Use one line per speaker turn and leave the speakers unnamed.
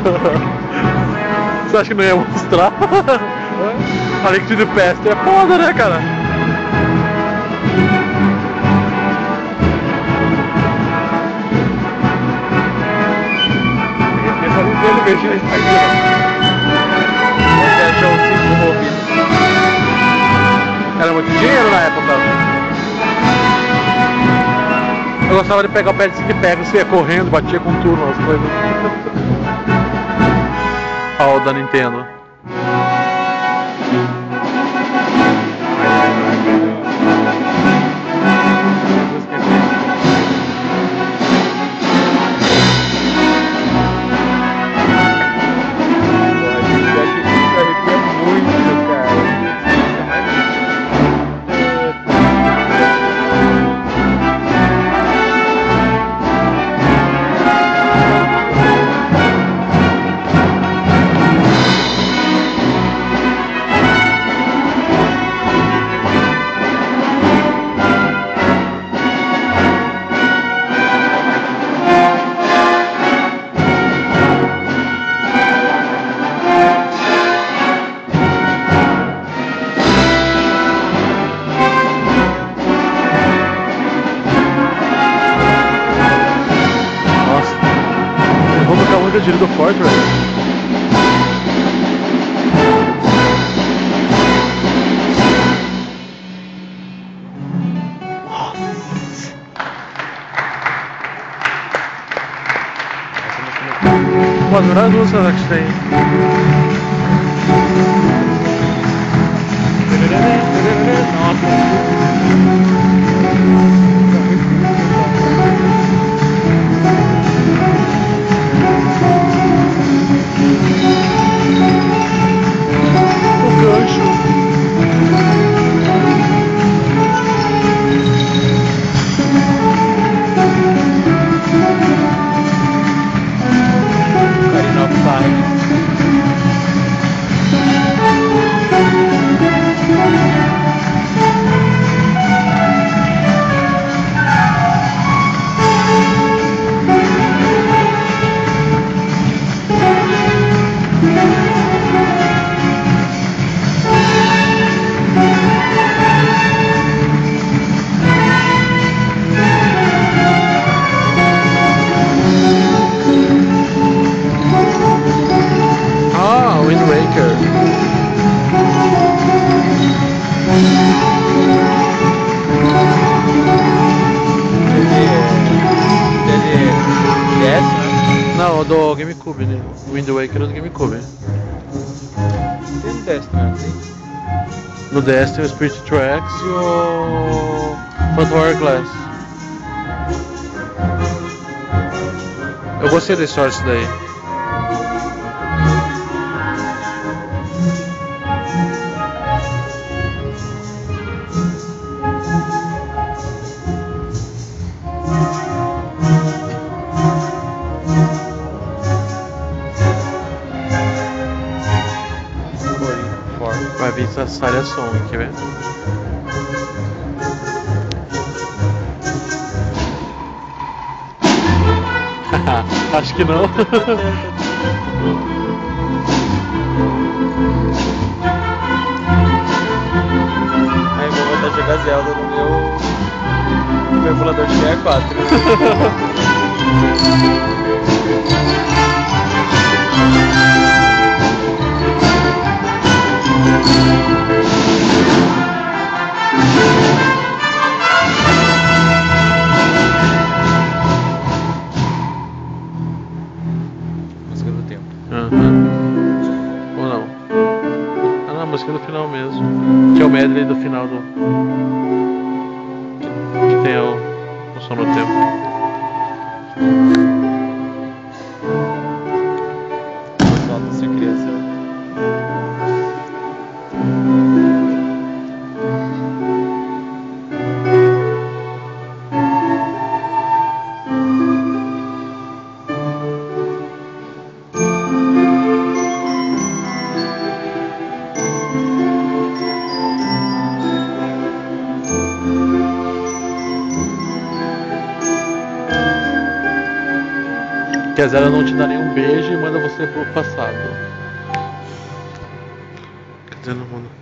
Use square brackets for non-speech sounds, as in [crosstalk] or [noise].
[laughs] acha que não ia mostrar? A Link to the Past é foda, né, cara? Essa luz dele mexendo
Você envolvido?
ó. Era muito dinheiro na época. Eu gostava de pegar o pé de pega, você ia correndo, batia com tudo, as coisas. O da Nintendo.
Muito
dinheiro do Fortress. Pode durar duas será que tem? Não, do GameCube, né? Wind Waker é do GameCube.
Tem DS, né? Tem.
No DS tem o Spirit Tracks e o Phantom Hourglass. Eu gostei da história disso daí.
For.
Vai vir essa Saria Song, quer ver? [laughs] Acho que não.
Aí vou voltar a jogar Zelda no meu, no meu emulador de 64. [laughs] música do
final mesmo. Que é o medley do final do. Que tem o, o som no tempo. que a Zera não te dá nenhum beijo e manda você pro passado. Cadê no mundo?